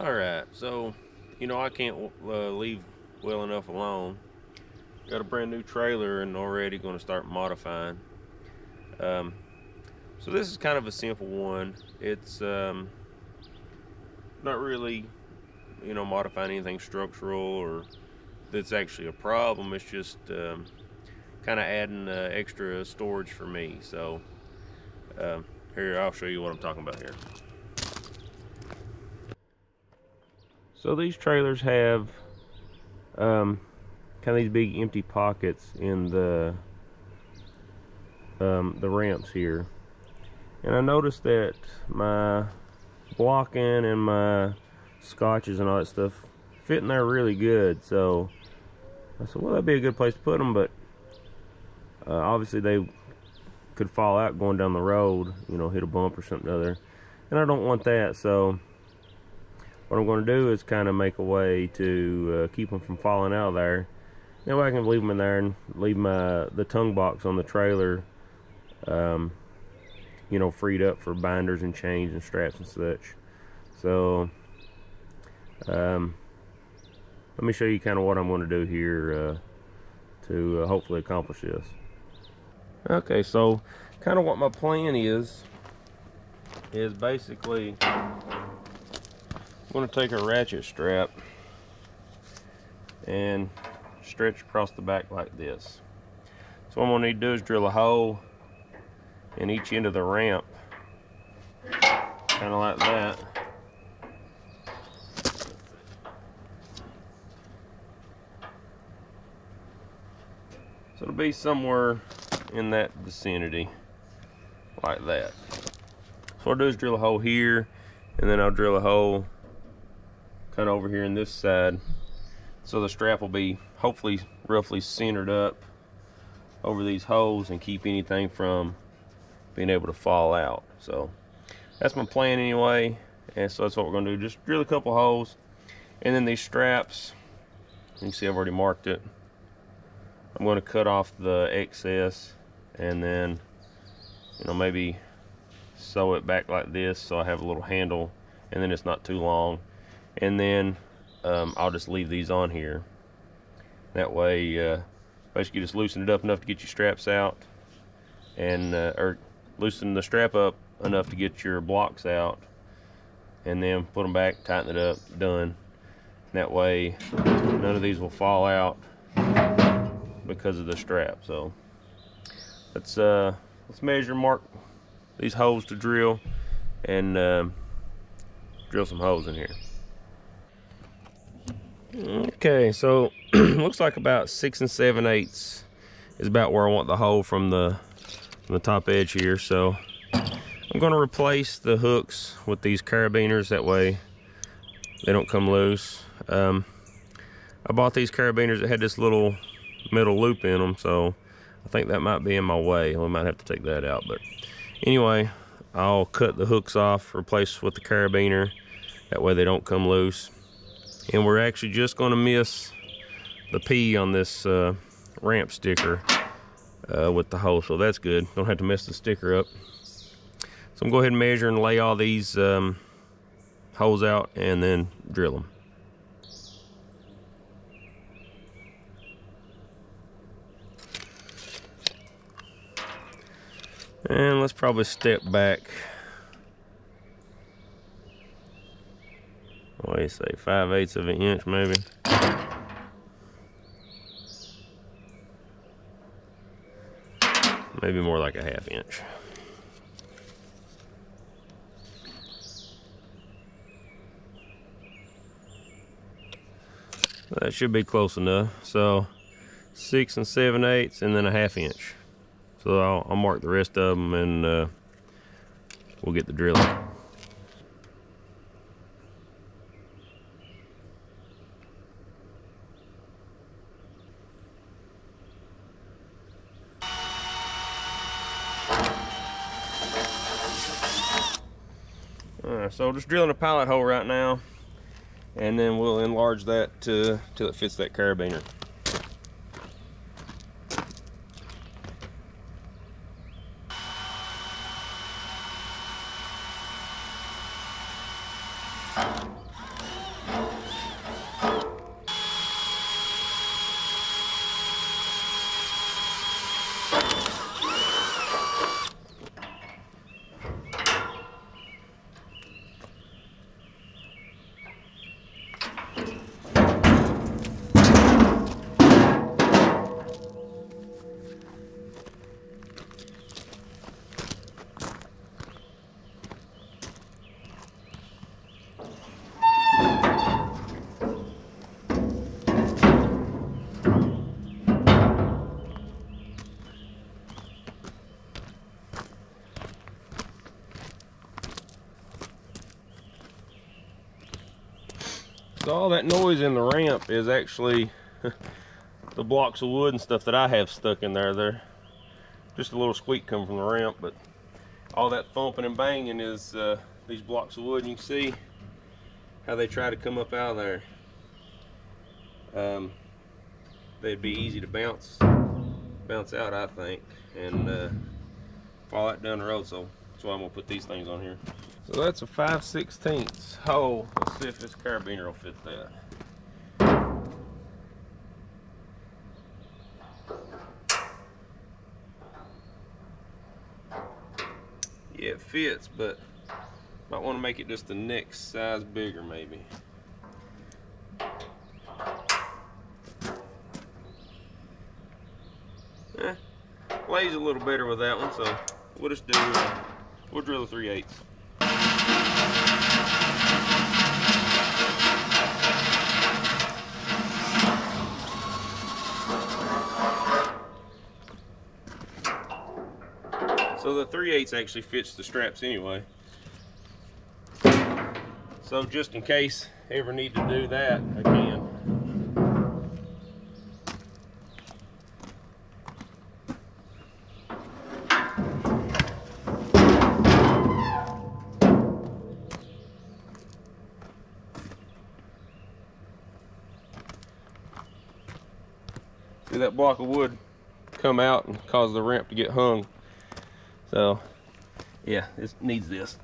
All right, so you know I can't uh, leave well enough alone. Got a brand new trailer and already going to start modifying. Um, so this is kind of a simple one. It's um, not really, you know, modifying anything structural or that's actually a problem. It's just um, kind of adding uh, extra storage for me. So um, here, I'll show you what I'm talking about here. So these trailers have um, kind of these big empty pockets in the um, the ramps here. And I noticed that my blocking and my scotches and all that stuff fit in there really good. So I said, well, that'd be a good place to put them, but uh, obviously they could fall out going down the road, you know, hit a bump or something other. And I don't want that, so what I'm going to do is kind of make a way to uh, keep them from falling out of there. That way I can leave them in there and leave my the tongue box on the trailer, um, you know, freed up for binders and chains and straps and such. So, um, let me show you kind of what I'm going to do here uh, to uh, hopefully accomplish this. Okay, so kind of what my plan is, is basically going to take a ratchet strap and stretch across the back like this. So what I'm going to need to do is drill a hole in each end of the ramp, kind of like that. So it'll be somewhere in that vicinity, like that. So what I'll do is drill a hole here, and then I'll drill a hole kind of over here in this side. So the strap will be hopefully roughly centered up over these holes and keep anything from being able to fall out. So that's my plan anyway. And so that's what we're gonna do. Just drill a couple holes. And then these straps, you can see I've already marked it. I'm going to cut off the excess and then you know maybe sew it back like this so I have a little handle and then it's not too long and then um, I'll just leave these on here that way uh, basically just loosen it up enough to get your straps out and uh, or loosen the strap up enough to get your blocks out and then put them back tighten it up done that way none of these will fall out because of the strap. So let's uh, let's measure mark these holes to drill and um, drill some holes in here. Okay, so looks like about six and seven eighths is about where I want the hole from the from the top edge here. So I'm going to replace the hooks with these carabiners. That way they don't come loose. Um, I bought these carabiners that had this little metal loop in them so I think that might be in my way we might have to take that out but anyway I'll cut the hooks off replace with the carabiner that way they don't come loose and we're actually just going to miss the P on this uh, ramp sticker uh, with the hole so that's good. Don't have to mess the sticker up. So I'm going to go ahead and measure and lay all these um, holes out and then drill them. And let's probably step back. Say, 5 eighths of an inch maybe? Maybe more like a half inch. That should be close enough. So six and seven eighths and then a half inch. So I'll, I'll mark the rest of them and uh, we'll get the drilling. So just drilling a pilot hole right now and then we'll enlarge that to, till it fits that carabiner. All that noise in the ramp is actually the blocks of wood and stuff that I have stuck in there. There, just a little squeak coming from the ramp, but all that thumping and banging is uh, these blocks of wood. And you can see how they try to come up out of there. Um, they'd be easy to bounce bounce out, I think, and uh, fall out down the road. So that's why I'm gonna put these things on here. So that's a 5 16 hole. Let's see if this carabiner will fit that. Yeah, it fits, but might want to make it just the next size bigger maybe. Eh, lays a little better with that one, so we'll just do, uh, we'll drill the 3 eighths. So the 3 8 actually fits the straps anyway. So just in case I ever need to do that, I that block of wood come out and cause the ramp to get hung. So, yeah, it needs this.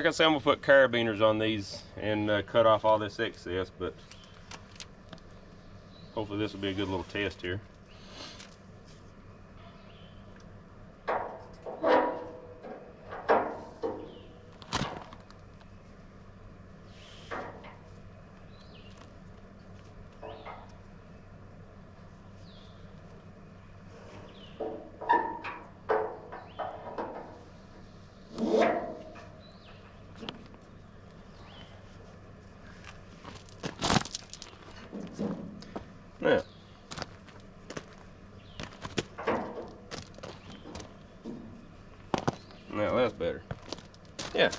Like I said, I'm gonna put carabiners on these and uh, cut off all this excess, but hopefully this will be a good little test here. Now, now that's better. Yeah.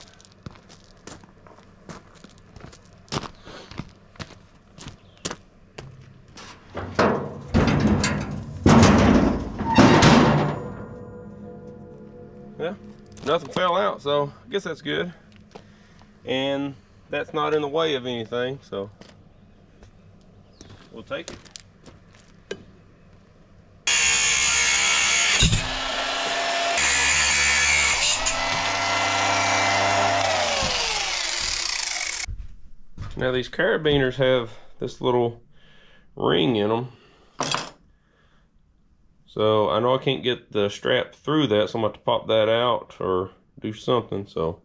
Yeah, nothing fell out, so I guess that's good. And that's not in the way of anything, so we'll take it. Now these carabiners have this little ring in them. So I know I can't get the strap through that, so I'm going to pop that out or do something. So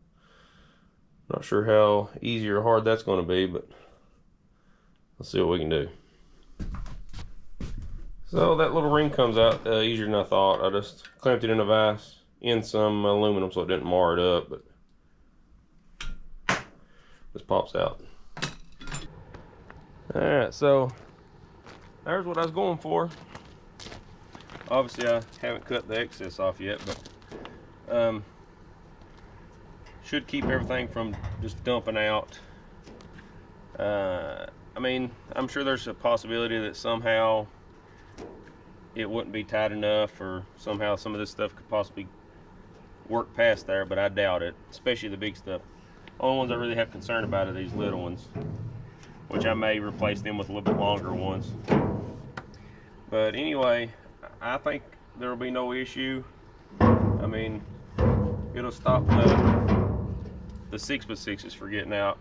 not sure how easy or hard that's going to be, but let's see what we can do. So that little ring comes out uh, easier than I thought. I just clamped it in a vise in some aluminum so it didn't mar it up, but this pops out. Alright, so there's what I was going for. Obviously I haven't cut the excess off yet, but um, should keep everything from just dumping out. Uh, I mean, I'm sure there's a possibility that somehow it wouldn't be tight enough or somehow some of this stuff could possibly work past there, but I doubt it, especially the big stuff. Only ones I really have concern about are these little ones which I may replace them with a little bit longer ones. But anyway, I think there will be no issue. I mean, it'll stop the, the 6x6s for getting out,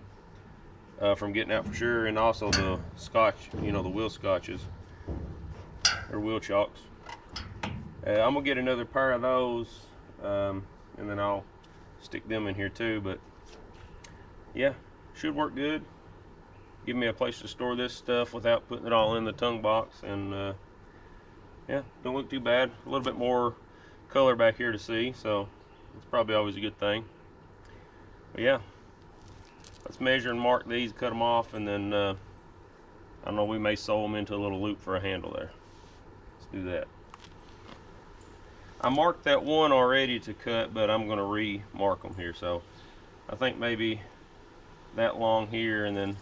uh, from getting out for sure, and also the scotch, you know, the wheel scotches, or wheel chocks. Uh, I'm gonna get another pair of those, um, and then I'll stick them in here too, but yeah, should work good give me a place to store this stuff without putting it all in the tongue box and uh, yeah don't look too bad. A little bit more color back here to see so it's probably always a good thing. But yeah let's measure and mark these cut them off and then uh, I don't know we may sew them into a little loop for a handle there. Let's do that. I marked that one already to cut but I'm gonna re-mark them here so I think maybe that long here and then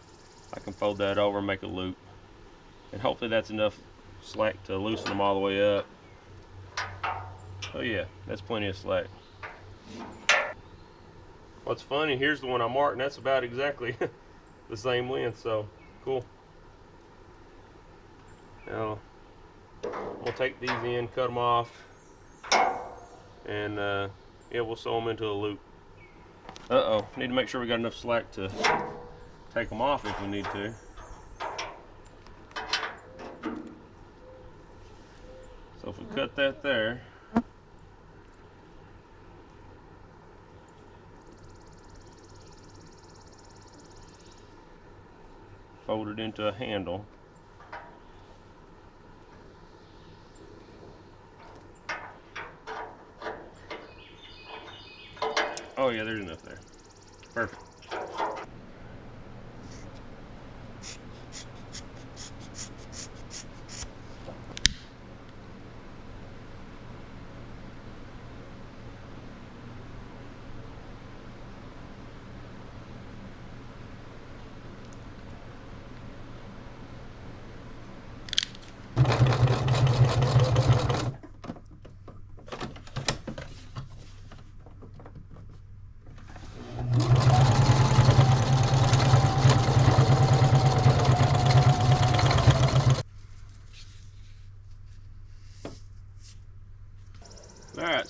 I can fold that over and make a loop. And hopefully that's enough slack to loosen them all the way up. Oh yeah, that's plenty of slack. What's funny, here's the one I marked and that's about exactly the same length, so cool. Now, we'll take these in, cut them off, and uh, yeah, we'll sew them into a loop. Uh-oh, need to make sure we got enough slack to take them off if we need to. Cut that there, fold it into a handle. Oh yeah, there's enough there. Perfect.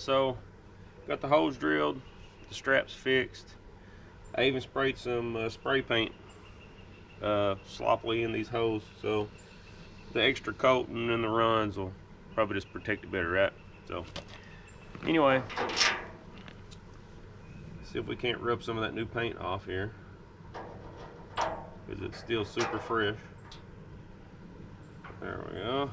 So got the holes drilled, the straps fixed. I even sprayed some uh, spray paint uh, sloppily in these holes, so the extra coating and the runs will probably just protect it better, right? So, anyway, see if we can't rub some of that new paint off here because it's still super fresh. There we go.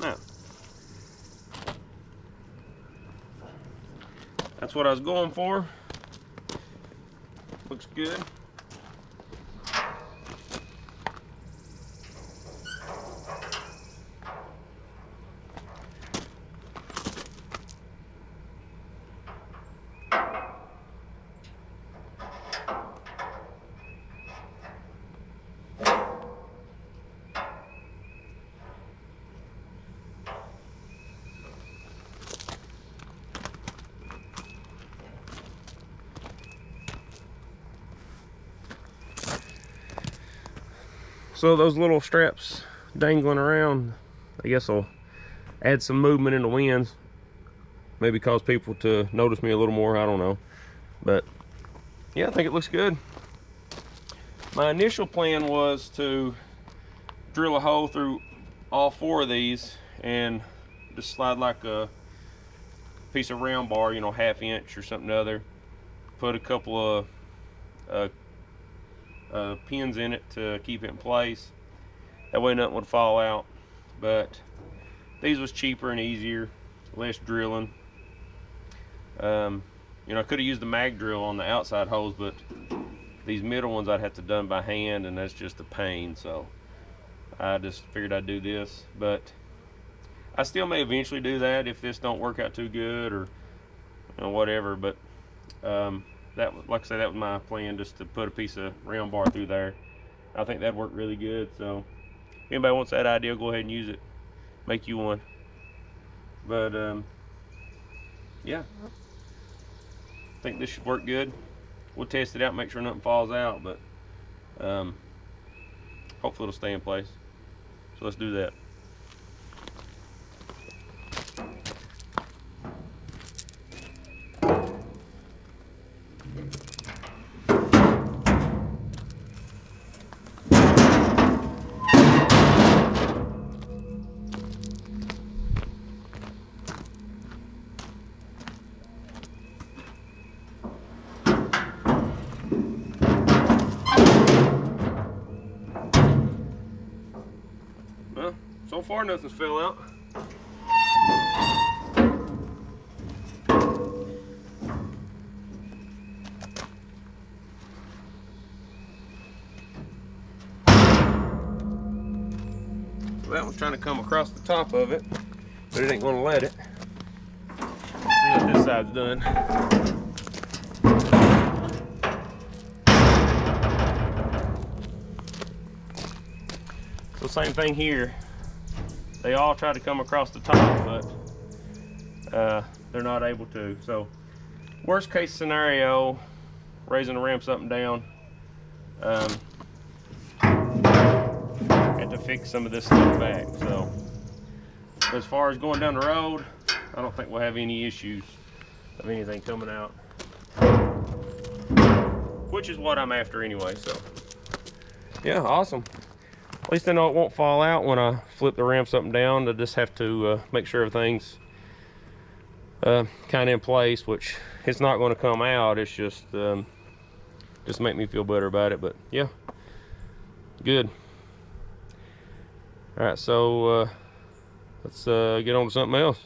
Now, that's what I was going for. Looks good. So those little straps dangling around, I guess will add some movement in the winds. Maybe cause people to notice me a little more, I don't know. But yeah, I think it looks good. My initial plan was to drill a hole through all four of these and just slide like a piece of round bar, you know, half inch or something other. Put a couple of uh, uh, pins in it to keep it in place. That way nothing would fall out. But these was cheaper and easier, less drilling. Um, you know, I could have used the mag drill on the outside holes, but these middle ones I'd have to done by hand, and that's just a pain. So I just figured I'd do this. But I still may eventually do that if this don't work out too good or you know, whatever. But um, that like I said, that was my plan, just to put a piece of round bar through there. I think that worked really good. So, anybody wants that idea, go ahead and use it. Make you one. But um, yeah, I think this should work good. We'll test it out, make sure nothing falls out, but um, hopefully it'll stay in place. So let's do that. Far nothing's fell out. That one's trying to come across the top of it, but it ain't gonna let it. See what this side's done. So same thing here. They all try to come across the top, but uh, they're not able to. So worst case scenario, raising the ramps up and down. Um, had to fix some of this stuff back. So as far as going down the road, I don't think we'll have any issues of anything coming out. Which is what I'm after anyway, so. Yeah, awesome. At least I know it won't fall out when I flip the ramps up and down. I just have to uh, make sure everything's uh, kind of in place, which it's not going to come out. It's just um, just make me feel better about it. But yeah, good. All right, so uh, let's uh, get on to something else.